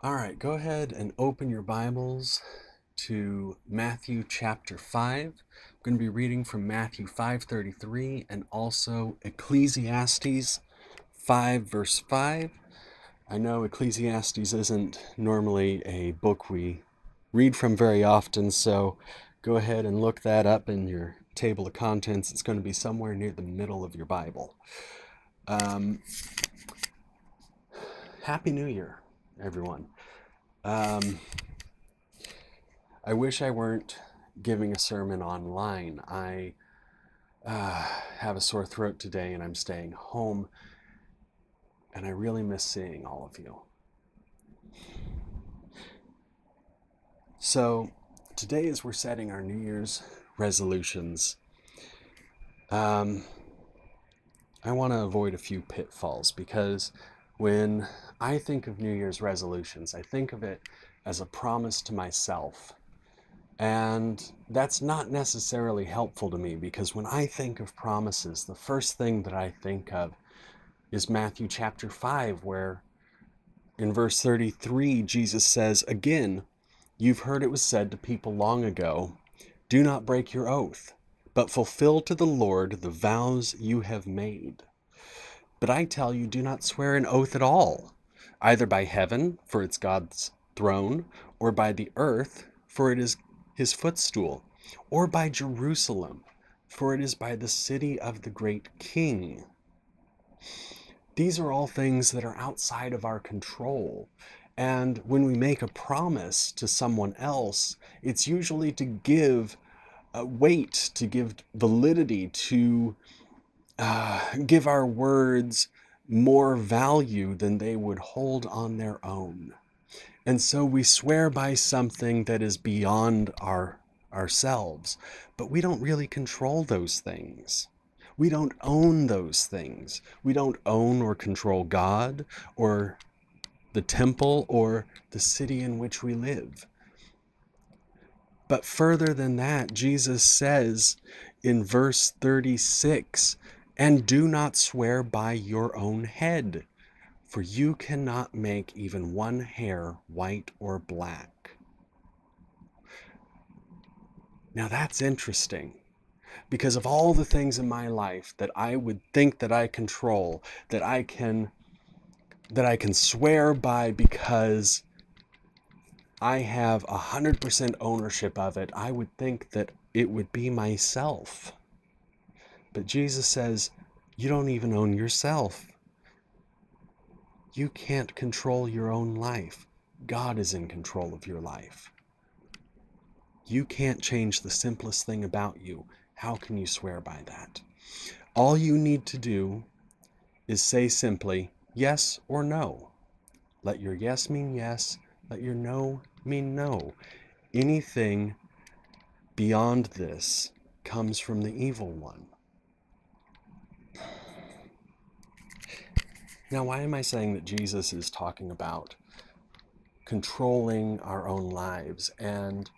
All right, go ahead and open your Bibles to Matthew chapter 5. I'm going to be reading from Matthew 5:33 and also Ecclesiastes 5 verse 5. I know Ecclesiastes isn't normally a book we read from very often, so go ahead and look that up in your table of contents. It's going to be somewhere near the middle of your Bible. Um, Happy New Year, everyone. Um, I wish I weren't giving a sermon online. I uh, have a sore throat today and I'm staying home, and I really miss seeing all of you. So, today, as we're setting our New Year's resolutions, um, I want to avoid a few pitfalls because when I think of New Year's resolutions, I think of it as a promise to myself. And that's not necessarily helpful to me because when I think of promises, the first thing that I think of is Matthew chapter 5, where in verse 33, Jesus says, Again, you've heard it was said to people long ago, Do not break your oath, but fulfill to the Lord the vows you have made. But I tell you, do not swear an oath at all, either by heaven, for it's God's throne, or by the earth, for it is his footstool, or by Jerusalem, for it is by the city of the great king. These are all things that are outside of our control. And when we make a promise to someone else, it's usually to give uh, weight, to give validity, to uh, give our words more value than they would hold on their own. And so we swear by something that is beyond our ourselves, but we don't really control those things. We don't own those things. We don't own or control God or the temple or the city in which we live. But further than that, Jesus says in verse 36 and do not swear by your own head, for you cannot make even one hair white or black. Now that's interesting because of all the things in my life that I would think that I control, that I can that I can swear by because I have a 100% ownership of it, I would think that it would be myself. But Jesus says, you don't even own yourself. You can't control your own life. God is in control of your life. You can't change the simplest thing about you. How can you swear by that? All you need to do is say simply yes or no. Let your yes mean yes, let your no mean no. Anything beyond this comes from the evil one. Now, why am I saying that Jesus is talking about controlling our own lives and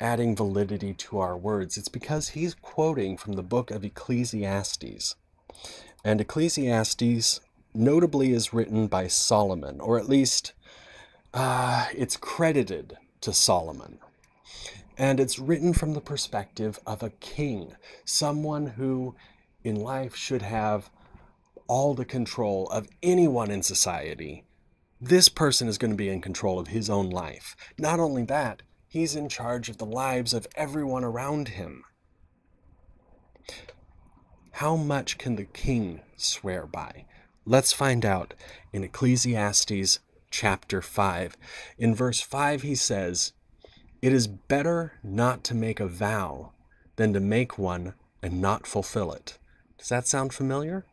adding validity to our words? It's because he's quoting from the book of Ecclesiastes. And Ecclesiastes notably is written by Solomon, or at least uh, it's credited to Solomon. And it's written from the perspective of a king, someone who in life should have all the control of anyone in society, this person is going to be in control of his own life. Not only that, he's in charge of the lives of everyone around him. How much can the king swear by? Let's find out in Ecclesiastes chapter 5. In verse 5, he says, It is better not to make a vow than to make one and not fulfill it. Does that sound familiar?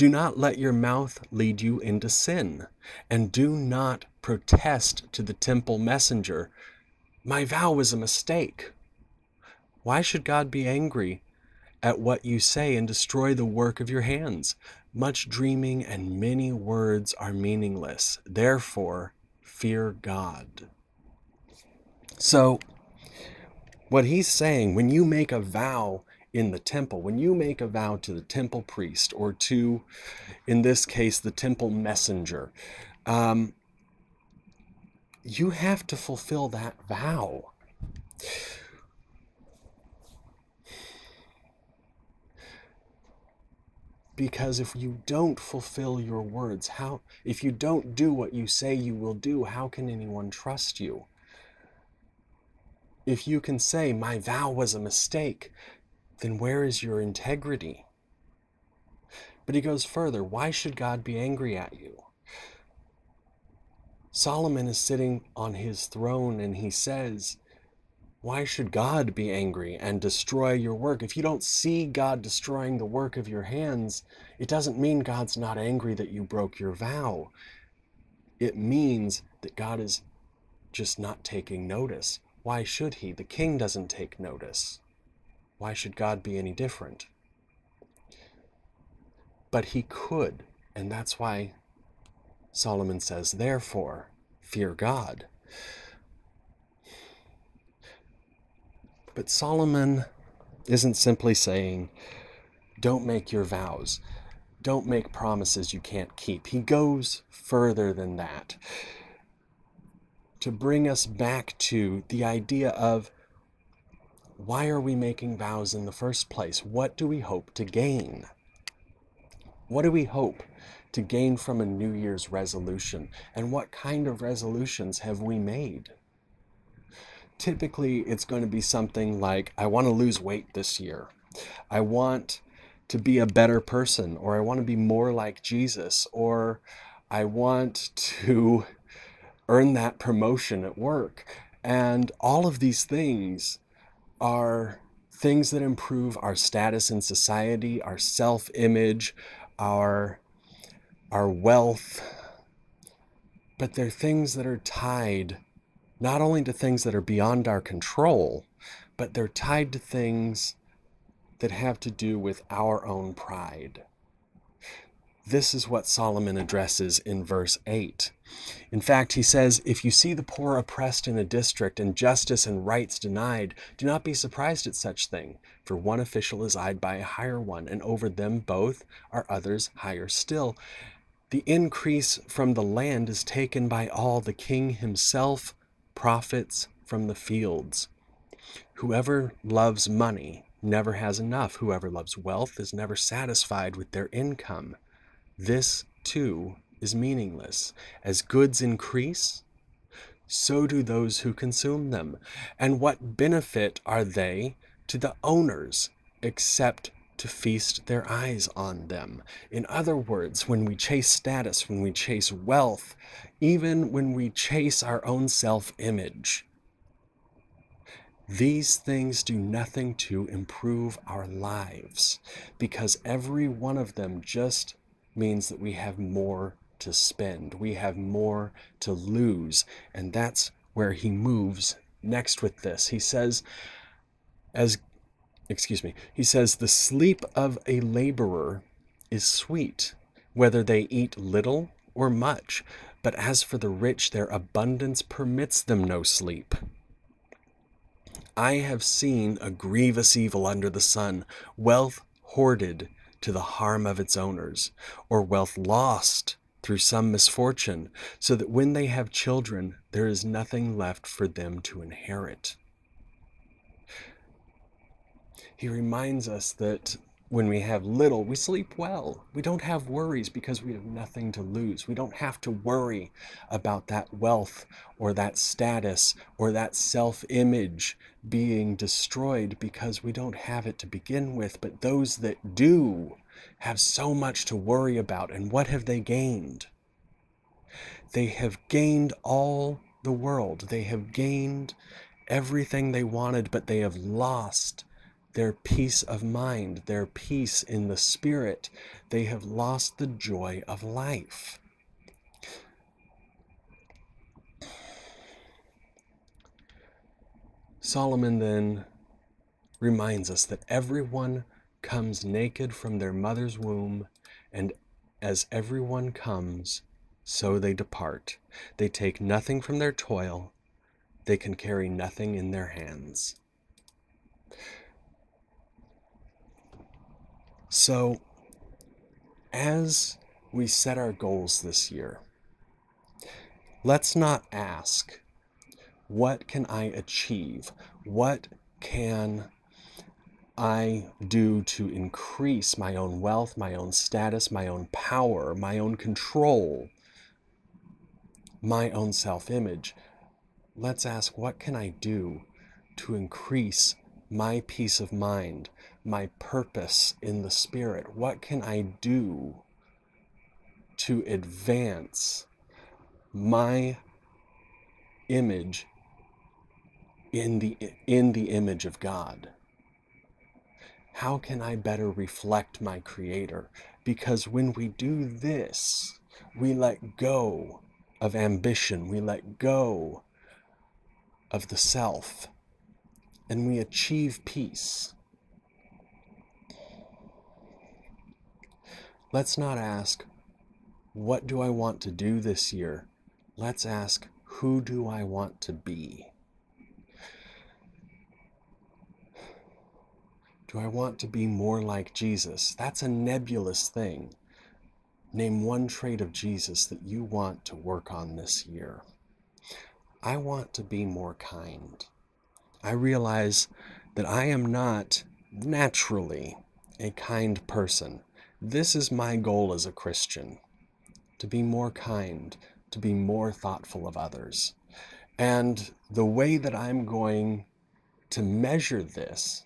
Do not let your mouth lead you into sin, and do not protest to the temple messenger, My vow was a mistake. Why should God be angry at what you say and destroy the work of your hands? Much dreaming and many words are meaningless. Therefore, fear God. So, what he's saying, when you make a vow in the temple. When you make a vow to the temple priest, or to, in this case, the temple messenger, um, you have to fulfill that vow. Because if you don't fulfill your words, how if you don't do what you say you will do, how can anyone trust you? If you can say, My vow was a mistake, then where is your integrity? But he goes further why should God be angry at you? Solomon is sitting on his throne and he says, why should God be angry and destroy your work? If you don't see God destroying the work of your hands, it doesn't mean God's not angry that you broke your vow. It means that God is just not taking notice. Why should he? The king doesn't take notice. Why should God be any different? But he could, and that's why Solomon says, therefore, fear God. But Solomon isn't simply saying, don't make your vows, don't make promises you can't keep. He goes further than that to bring us back to the idea of why are we making vows in the first place? What do we hope to gain? What do we hope to gain from a New Year's resolution? And what kind of resolutions have we made? typically it's going to be something like I want to lose weight this year. I want to be a better person, or I want to be more like Jesus, or I want to earn that promotion at work. And all of these things are things that improve our status in society, our self image, our, our wealth. But they're things that are tied not only to things that are beyond our control, but they're tied to things that have to do with our own pride. This is what Solomon addresses in verse 8. In fact, he says, If you see the poor oppressed in a district and justice and rights denied, do not be surprised at such thing, for one official is eyed by a higher one, and over them both are others higher still. The increase from the land is taken by all, the king himself profits from the fields. Whoever loves money never has enough. Whoever loves wealth is never satisfied with their income. This, too, is meaningless. As goods increase, so do those who consume them. And what benefit are they to the owners except to feast their eyes on them. In other words, when we chase status, when we chase wealth, even when we chase our own self image, these things do nothing to improve our lives because every one of them just means that we have more to spend, we have more to lose. And that's where he moves next with this. He says, as excuse me, he says, The sleep of a laborer is sweet, whether they eat little or much. But as for the rich, their abundance permits them no sleep. I have seen a grievous evil under the sun, wealth hoarded to the harm of its owners, or wealth lost through some misfortune, so that when they have children, there is nothing left for them to inherit. He reminds us that when we have little, we sleep well. We don't have worries because we have nothing to lose. We don't have to worry about that wealth or that status or that self image being destroyed because we don't have it to begin with. But those that do have so much to worry about. And what have they gained? They have gained all the world, they have gained everything they wanted, but they have lost their peace of mind, their peace in the spirit. They have lost the joy of life. Solomon then reminds us that everyone comes naked from their mother's womb, and as everyone comes, so they depart. They take nothing from their toil, they can carry nothing in their hands. So, as we set our goals this year, Let's not ask, what can I achieve? What can I do to increase my own wealth, my own status, my own power, my own control, my own self image? Let's ask, what can I do to increase my peace of mind, my purpose in the spirit? What can I do to advance my image in the in the image of God? How can I better reflect my creator? Because when we do this, we let go of ambition, we let go of the self, and we achieve peace. Let's not ask, what do I want to do this year? Let's ask, who do I want to be? Do I want to be more like Jesus? That's a nebulous thing. Name one trait of Jesus that you want to work on this year. I want to be more kind. I realize that I am not naturally a kind person. This is my goal as a Christian to be more kind, to be more thoughtful of others. And the way that I'm going to measure this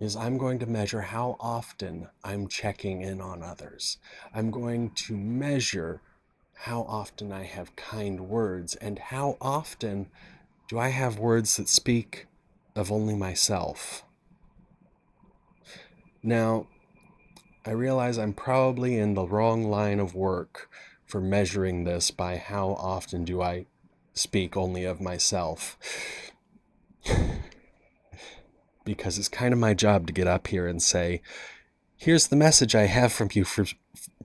is I'm going to measure how often I'm checking in on others. I'm going to measure how often I have kind words and how often do I have words that speak of only myself. Now, I realize I'm probably in the wrong line of work for measuring this by how often do I speak only of myself. because it's kind of my job to get up here and say, here's the message I have from you for,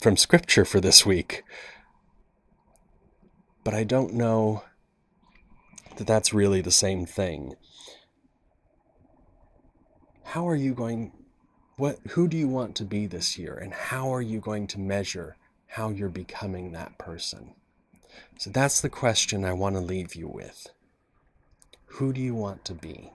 from Scripture for this week. But I don't know that that's really the same thing. How are you going what who do you want to be this year and how are you going to measure how you're becoming that person? So that's the question I want to leave you with. Who do you want to be?